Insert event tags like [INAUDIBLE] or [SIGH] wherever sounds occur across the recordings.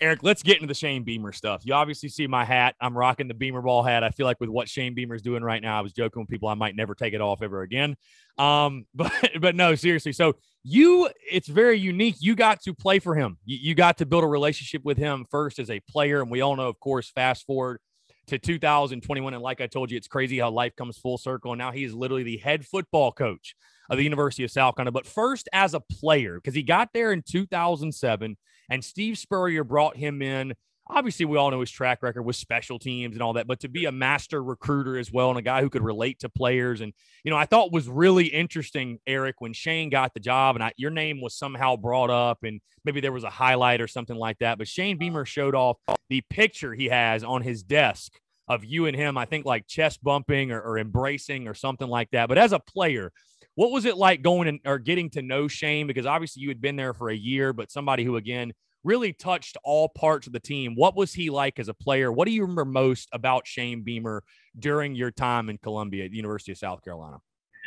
Eric, let's get into the Shane Beamer stuff. You obviously see my hat. I'm rocking the Beamer ball hat. I feel like with what Shane Beamer's doing right now, I was joking with people I might never take it off ever again. Um, [LAUGHS] but but no, seriously. So you, it's very unique. You got to play for him. You, you got to build a relationship with him first as a player, and we all know, of course, fast forward to 2021, and like I told you, it's crazy how life comes full circle. And now he is literally the head football coach of the University of South Carolina. But first, as a player, because he got there in 2007 and Steve Spurrier brought him in. Obviously, we all know his track record with special teams and all that, but to be a master recruiter as well and a guy who could relate to players. And, you know, I thought was really interesting, Eric, when Shane got the job and I, your name was somehow brought up and maybe there was a highlight or something like that. But Shane Beamer showed off the picture he has on his desk of you and him, I think like chest bumping or, or embracing or something like that. But as a player, what was it like going and or getting to know Shane? Because obviously you had been there for a year, but somebody who again really touched all parts of the team. What was he like as a player? What do you remember most about Shane Beamer during your time in Columbia at the University of South Carolina?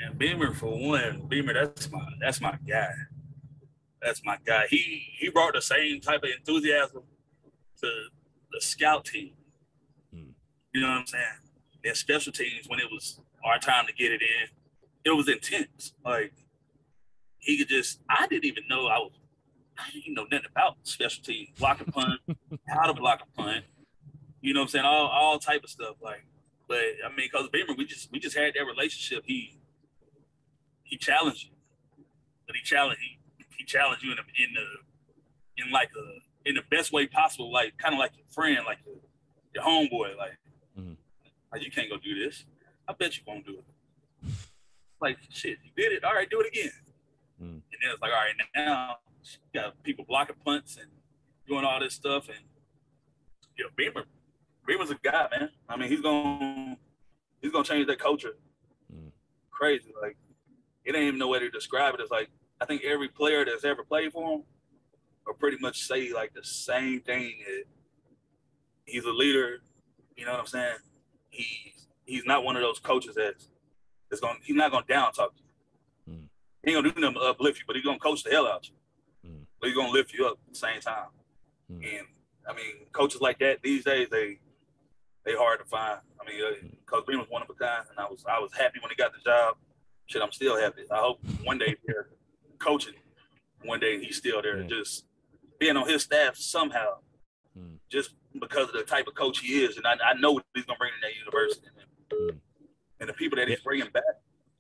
Yeah, Beamer for one, Beamer that's my that's my guy. That's my guy. He he brought the same type of enthusiasm to the scout team. Hmm. You know what I'm saying? And special teams when it was our time to get it in it was intense. Like he could just I didn't even know I was I didn't know nothing about special teams, block a punt, how to block a punt. You know what I'm saying? All all type of stuff. Like, but I mean, because Beamer, we just we just had that relationship. He he challenged you, but he challenged he, he challenged you in the in the in like a in the best way possible, like kind of like your friend, like your, your homeboy, like, mm-hmm. like you can't go do this. I bet you won't do it like, shit, you did it. All right, do it again. Mm. And then it's like, all right, now you got people blocking punts and doing all this stuff. And you know, Beamer, Beamer's a guy, man. I mean, he's gonna he's gonna change that culture. Mm. Crazy, like it ain't even no way to describe it. It's like I think every player that's ever played for him will pretty much say like the same thing. He's a leader. You know what I'm saying? He's he's not one of those coaches that's it's gonna he's not gonna down talk you. Mm. He ain't gonna do nothing to uplift you, but he's gonna coach the hell out you. Mm. He's gonna lift you up at the same time. Mm. And I mean, coaches like that these days they they hard to find. I mean, uh, mm. Coach Beam was one of a kind, and I was I was happy when he got the job. Shit, I'm still happy. I hope one day [LAUGHS] they're coaching. One day he's still there, just being on his staff somehow, mm. just because of the type of coach he is, and I, I know he's gonna bring in that university. And, mm and the people that he's bringing back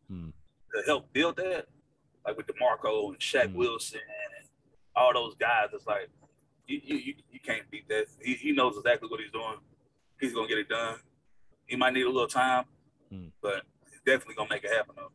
hmm. to help build that, like with DeMarco and Shaq hmm. Wilson all those guys, it's like you you, you can't beat that. He, he knows exactly what he's doing. He's gonna get it done. He might need a little time, hmm. but he's definitely gonna make it happen though.